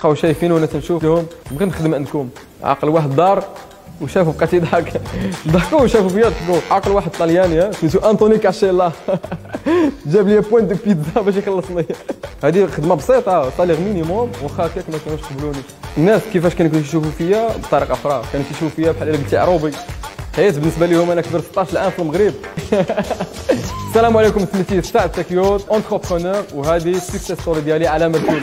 بقاو شايفين وأنا تنشوف لهم بغيت نخدم عندكم. عاقل واحد دار وشافوا بقيت يضحك ضحكوا وشافوا فيا ضحكوا. عاقل واحد طلياني سميتو أنطوني كاشيلا. جاب لي pointe de pizza باش يخلصني. هذه خدمة بسيطة salaire minimum واخا هكاك ما كانوش يقبلوني الناس كيفاش كانوا كيشوفوا فيا؟ بطريقة أخرى. كانوا كيشوفوا فيا بحال قلتي عروبي. حيت بالنسبة لهم أنا كبرت 16 عام في المغرب. السلام عليكم سميتي ستار تكيوت entrepreneur وهذه success story ديالي على مركول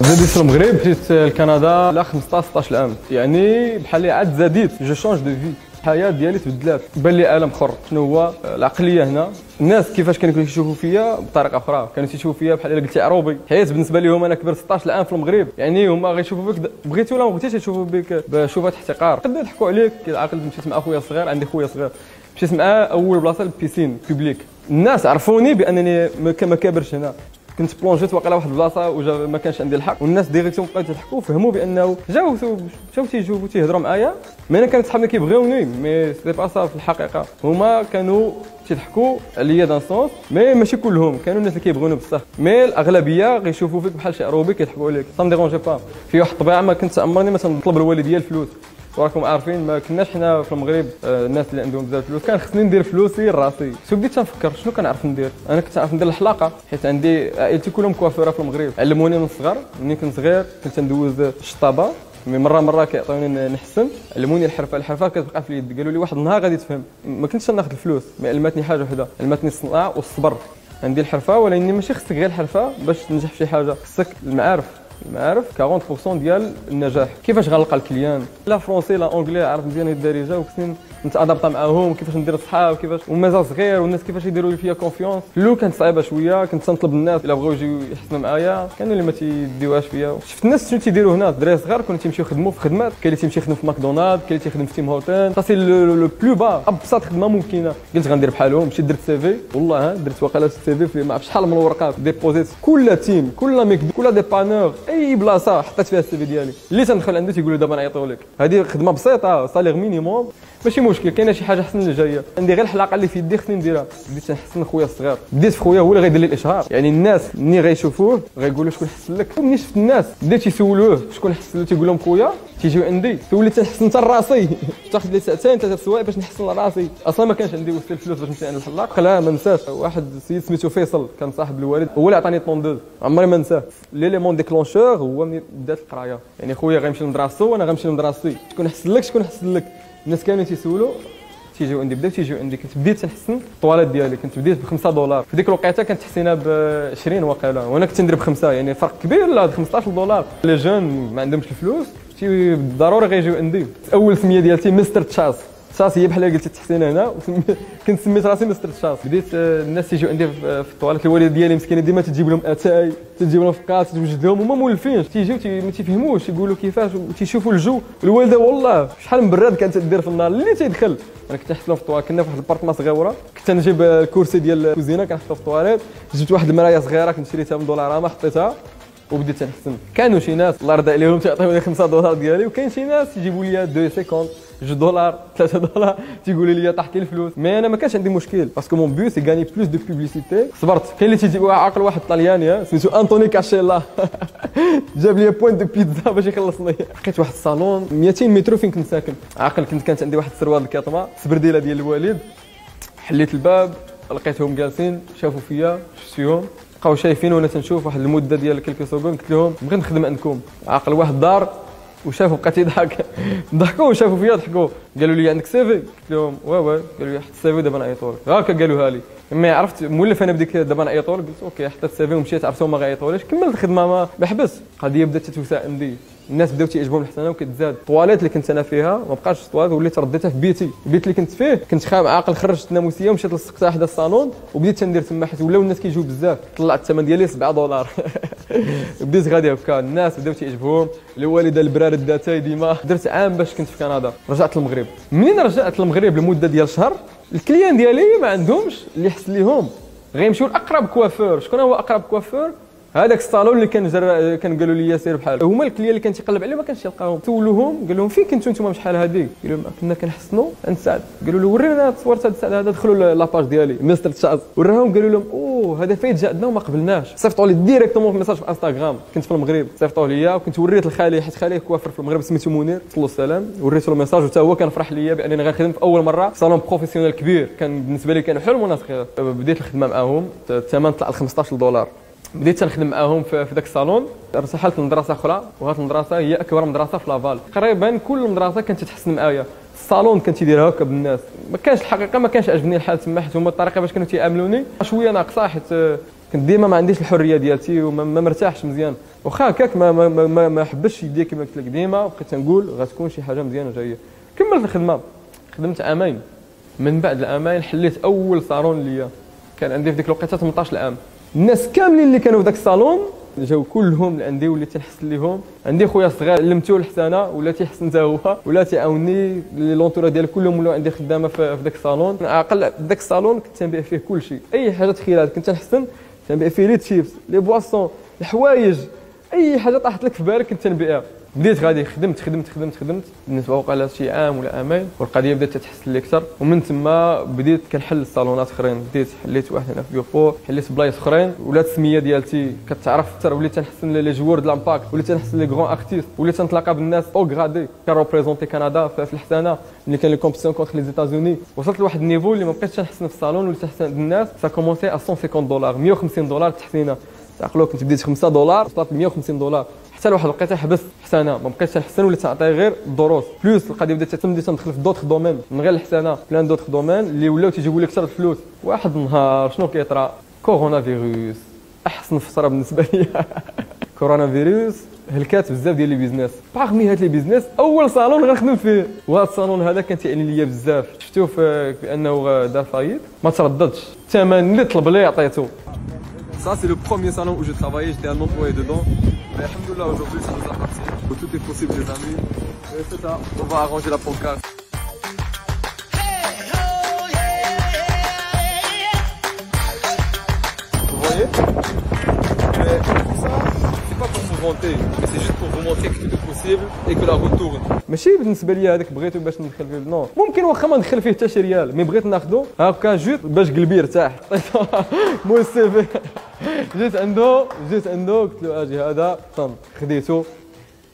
زاديت المغرب جيت لكندا لا 15 16 عام يعني بحال عاد زاديت j'ai changé de vie. الحياة ديالي تبدلات بان لي عالم آخر. شنو هو؟ العقلية هنا. الناس كيفاش كانوا كيشوفوا فيا؟ بطريقة أخرى. كانوا تيشوفوا فيا بحال الا قلتي عروبي. حيت بالنسبة لهم أنا كبرت 16 عام في المغرب. يعني هما غيشوفوا بك بغيتي ولا ما بغيتيش يشوفوا بك؟ بشوفه احتقار يقدروا يضحكوا عليك. عاقل مشيت مع خويا الصغير عندي خويا صغير. مشيت معاه أول بلاصة ال piscine publique الناس عرفوني بأنني ما كابرش هنا. كنت بلونجيت واقيلا واحد البلاصة وجا ما كانش عندي الحق. والناس directement بقاو تضحكوا فهموا بأنه جاو مشاو تيجوا تيهضروا معايا. mais أنا كانت صحابي كيبغيوني mais c'est pas ça في الحقيقة. هما كانوا تيضحكوا عليا dans un sens mais ماشي كلهم كانوا الناس اللي كيبغوني بصح. mais الأغلبية غيشوفوا فيك بحال شي عروبي كيضحكوا عليك. ça dérangeait pas في واحد الطبيعه ما كنت عمرني مثلا نطلب الوالدية الفلوس. وراكم عارفين ما كناش حنا في المغرب آه، الناس اللي عندهم بزاف فلوس كان خصني ندير فلوسي لراسي. شو بديت تنفكر شنو كنعرف ندير. أنا كنت عارف ندير الحلاقة حيت عندي عائلتي كلهم coiffeurs في المغرب. علموني من الصغر ملي كنت صغير كنت ندوز الشطابه mais مرة مرة كيعطوني نحسن. علموني الحرفة. الحرفة كتبقى في اليد. قالوا لي واحد النهار غادي تفهم. ما كنتش ناخذ الفلوس. mais علمتني حاجة وحدة. علمتني الصناعة والصبر. عندي الحرفة ولكن ماشي خصك غير الحرفة باش تنجح في شي حاجة. خصك المعارف. المعارف 40% ديال النجاح. كيفاش غنلقى ال client؟ لا français لا anglais عارف مزيان الدارجه وكنت نتادابط معاهم كيفاش ندير الصحاب كيفاش ومازال صغير والناس كيفاش يديروا لي فيا confiance الأول كانت صعيبة شوية كنت نطلب الناس إلا بغاو يجيو يحسنوا معايا. كانوا اللي ما تيديوهاش فيا. شفت الناس شنو تيديروا هنا؟ الدراري صغار كانوا تيمشيو يخدموا في خدمات. كاين اللي تيمشي يخدم في ماكدونالد كاين اللي تيخدم في Tim Hortons ça c'est le plus bas أبسط خدمة ممكنة. قلت غندير بحالهم مشيت درت CV والله درت واقيلا CV في ما عرفت شحال من الورقات ديبوزيت كل Tim كل Mc كل dépanneur أي بلاصة حطيت فيها ال CV ديالي. اللي تندخل عنده تيقول دابا نعيطوا لك. هذه خدمة بسيطة salaire minimum ماشي مشكل كاينة شي حاجة احسن اللي جاية عندي غير الحلاقة اللي في يدي خصني نديرها. بديت نحسن خويا الصغير. بديت في خويا هو اللي غيدير لي الإشهار. يعني الناس ملي غيشوفوه غيقولوا شكون حسن لك. ملي شفت الناس بديت يسولوه شكون حسن له تيقول لهم خويا. تيجيو عندي تولي تنحسن حتى لراسي تاخذ لي ساعتين ثلاث سوايع باش نحسن لراسي أصلا ما كانش عندي وسط الفلوس باش نمشي عند الحلاق. لا ما نساش. واحد السيد سميتو فيصل كان صاحب الوالد. هو اللي عطاني tondeuse. عمري ما نساه. l'élément déclencheur هو ملي بدات القراية. يعني خويا غيمشي لمدرسته وأنا غنمشي لمدرستي شكون حسن لك شكون حسن لك. الناس كانوا تيسولوا تيجيو عندي بداو تيجيو عندي. كنت بديت نحسن الطواليت ديالي. كنت بديت ب 5 دولار. في ديك الوقيتة كانت تحسينها ب 20 واقيلا وأنا كنت ندير بخمسة. يعني فرق كبير لا 15 دولار. les jeunes ما عندهمش الفلوس. ضروري غيجيو عندي. أول سمية ديالتي مستر تشاس. تشاس هي بحال قلتي تحسين هنا. كنت سميت راسي مستر تشاس. بديت آه، الناس تيجيو عندي في الطواليت. الوالده ديالي مسكينة ديما تجيب لهم أتاي تجيب لهم فقاس توجدهم هما مولفين تيجيو ما تيفهموش. يقولوا كيفاش تيشوفوا الجو. الوالدة والله شحال من براد كانت تدير في النار اللي تيدخل. أنا كنت نحط في الطواليت. كنا في واحد البارتما صغيرة. كنت نجيب الكرسي ديال الكوزينة. كنحطو في الطواليت. جبت واحد المرايه صغيرة كنت شريتها من Dollarama حطيتها. وبديت نحسن كانوا شي ناس الله يرضى عليهم تيعطيوني 5 دولار ديالي وكاين شي ناس يجيبوا لي 2.50 جوج دولار 3 دولار تيقولوا لي طاحت لي الفلوس. mais أنا ما كانش عندي مشكل parce que mon but c'est gagner plus de publicité صبرت. كاين اللي تيجي عاقل واحد طلياني سميتو أنطوني كاشيلا. جاب لي pointe de pizza باش يخلصني. لقيت واحد الصالون 200 متر فين كنت ساكن. عاقل كنت كانت عندي واحد السروال الكاطمة سبرديلة ديال الوالد حليت الباب. لقيتهم جالسين شافوا فيا شفت فيهم بقاو شايفين وأنا تنشوف واحد المدة ديال quelques secondes قلت لهم بغيت نخدم عندكم. عاقل واحد دار وشافوا بقيت يضحك ضحكوا وشافوا فيا ضحكوا. قالوا لي عندك CV قلت لهم oui oui قالوا لي حط ال CV دابا نعيطوا لك هكا قالوها لي. mais عرفت مولف أنا بديك دابا نعيطوا لك قلت OK حطيت ال CV ومشيت عرفتهم ما غيعيطوليش كملت الخدمة ما بحبس. القضية بدأت تتوسع عندي. الناس بداو تيعجبهم الحسنه وكتزاد الطواليت اللي كنت أنا فيها ما بقاش طواليت وليت رديتها في بيتي. البيت اللي كنت فيه كنت خام عاقل خرجت الناموسية ومشيت لصقتها حدا الصالون وبديت تندير تما حيت ولاو الناس كيجيو بزاف. طلعت الثمن ديالي 7 دولار. بديت غادي هكا الناس بداو تيعجبهم. الوالدة البرارد د أتاي ديما. درت عام باش كنت في كندا. رجعت للمغرب. منين رجعت للمغرب؟ لمدة ديال شهر. ال clients ديالي ما عندهمش اللي يحسن ليهم. غيمشيو لأقرب coiffeur شكون هو أقرب coiffeur هذاك الصالون اللي كان جر... كان قالوا لي سير بحال هما ال client اللي كان تيقلب عليه ما كانش يلقاهم. سولوهم قال لهم فين كنتوا نتوما شحال هذه قالوا لهم كنا كنحسنوا سعد قالوا له ورينا تصور هذا سعد هذا دخلوا la page ديالي. مستر تشاز. وراهم قالوا لهم أوه هذا فايت جا عندنا وما قبلناش. صيفطوا لي directement في message في انستغرام كنت في المغرب. صيفطوا لي وكنت وريت لخالي حيت خالي coiffeur في المغرب سميتو منير. صلوا السلام وريت له message وحتى هو كان فرح ليا بأنني غنخدم في أول مرة. في صالون professionnel كبير. كان بالنسبة لي كان حلم وأنا صغير. بديت الخدمة معاهم. الثمن طلع ل 15 دولار. بديت تنخدم معاهم في, ذاك الصالون رسحلت لمدرسة أخرى وهذه المدرسة هي أكبر مدرسة في لافال. تقريبا كل مدرسة كانت تتحسن معايا. الصالون كان تيدير هكا بالناس. ما كانش الحقيقة ما كانش عجبني الحال تما حيت هما الطريقة باش كانوا تيعاملوني شوية ناقصة حيت كنت ديما ما عنديش الحرية ديالتي وما مرتاحش مزيان. واخا هكاك ما ما ما, ما حبش يدي كما قلت لك ديما بقيت تنقول غتكون شي حاجة مزيانة جاية. كملت الخدمة. خدمت عامين. من بعد العامين حليت أول صالون ليا. كان عندي في ديك الوقيتة 18 عام الناس كاملين اللي كانوا في ذاك الصالون جاو كلهم لعندي وليت تنحسن لهم عندي خويا الصغير علمته الحسنه ولا تيحسن حتى هو ولا تيعاوني لي لونتورا ديال كلهم ولاو عندي خدامة في ذاك الصالون. عقل ذاك الصالون كنت تنبيع فيه كل شيء. أي حاجة تخيلها كنت نحسن تنبيع فيه لي تشيبس لي بواسون الحوايج أي حاجة طاحت لك في بالك كنت تنبيعها. بديت غادي خدمت خدمت خدمت خدمت بالنسبة وقع لها شي عام ولا عامين والقضية بدات تتحسن لي أكثر. ومن ثم بديت كنحل الصالونات أخرين. بديت حليت واحد هنا في بيوفو حليت بلايص أخرين. ولات السميه ديالتي كتعرف أكثر. وليت تنحسن les joueurs de l'Impact وليت تنحسن les grands artistes وليت تنتلاقى بالناس أو غرادي كن représenter كندا في الحسانه اللي كان les compétitions contre les États-Unis وصلت لواحد ال niveau اللي ما بقيتش تنحسن في الصالون. وليت تنحسن الناس ça commençait à 150 دولار 150 دولار تحسينه تعقلوا كنت بديت 5 دولار وصلت ل 150 دولار. حتى لواحد الوقيته حبست حسانه ما بقيتش نحسن وليت نعطي غير الدروس plus القضية بدات تمدي تندخل في d'autres domaines من غير الحسانه plein d'autres domaines اللي ولاو تيجيبوا لي أكثر الفلوس واحد النهار شنو كيطرا كورونا فيروس. أحسن فترة بالنسبة لي. كورونا فيروس هلكات بزاف ديال les business. parmi هاد les business أول صالون غنخدم فيه. وهذا الصالون هذا كان تيعني ليا بزاف. شفتوه في بأنه دار faillite؟ ما ترددش. الثمن اللي طلب لي عطيته. Ça, c'est le premier salon où je travaillais, j'étais un employé dedans. Mais الحمد لله, aujourd'hui, ça nous appartient. Tout est possible, les amis. Et c'est ça, on va arranger la pancarte. Vous voyez? Juste pour vous montrer que tout est possible et que la roue tourne. ماشي بالنسبة لي هذاك بغيتو باش ندخل فيه. non ممكن واخا ما ندخل فيه حتى شي ريال mais بغيت ناخذو هكا juste باش قلبي يرتاح. مول ال CV جيت عنده جيت عنده قلت له آجي هذا طن خديته.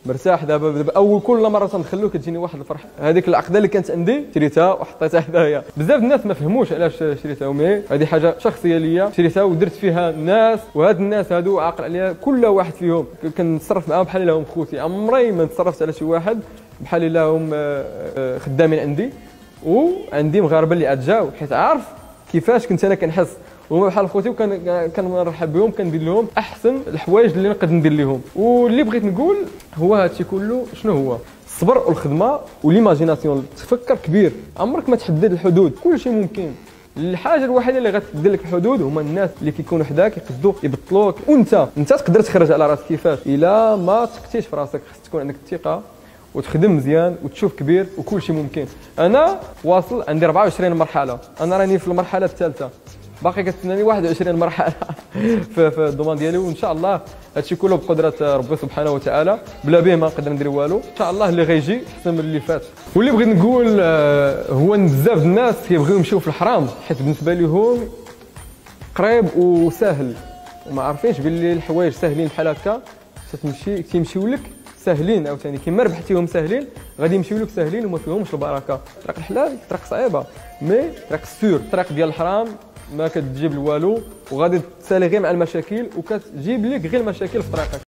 مرتاح دابا دابا أول كل مرة تندخلو كتجيني واحد الفرحه هذيك العقدة اللي كانت عندي شريتها وحطيتها حدايا بزاف الناس ما فهموش علاش شريتها mais هذه حاجة شخصية ليا. شريتها ودرت فيها ناس وهاد الناس هادو عاقل عليها كل واحد فيهم. كنتصرف معاهم بحال لهم خوتي. عمري ما تصرفت على شي واحد بحال لهم آه، آه، خدامين عندي. وعندي مغاربة اللي أتجاو حيت عارف كيفاش كنت أنا كنحس. وهما بحال وكان كنرحب بهم كندير لهم أحسن الحوايج اللي نقدر ندير لهم. واللي بغيت نقول هو هادشي كله شنو هو؟ الصبر والخدمة وليماجيناسيون تفكر كبير عمرك ما تحدد الحدود. كل شيء ممكن. الحاجة الوحيدة اللي غتدير لك الحدود هما الناس اللي كيكونوا حداك يقصدوا يبطلوك. وأنت أنت تقدر تخرج على راسك كيفاش؟ إلا ما تقتيش في راسك. خص تكون عندك الثقة وتخدم مزيان وتشوف كبير وكل شيء ممكن. أنا واصل عندي 24 مرحلة. أنا راني في المرحلة الثالثة. باقي كتسناني 21 مرحلة. في, الدومان ديالي وإن شاء الله هادشي كله بقدرة ربي سبحانه وتعالى. بلا به ما نقدر ندير والو. إن شاء الله اللي غيجي احسن من اللي فات. واللي بغيت نقول آه، هو بزاف الناس كيبغيو يمشيو في الحرام حيت بالنسبة لهم قريب وسهل وما عارفينش باللي الحوايج ساهلين بحال هكا. تتمشي تيمشيو لك ساهلين عاوتاني. كيما ربحتيهم ساهلين غادي يمشيو لك ساهلين وما فيهمش البركة. طريق الحلال طريق صعيبة. mais طريق sûr طريق ديال الحرام ما كتجيب والو وغادي تسالي غير مع المشاكل وكتجيب لك غير المشاكل في طريقك.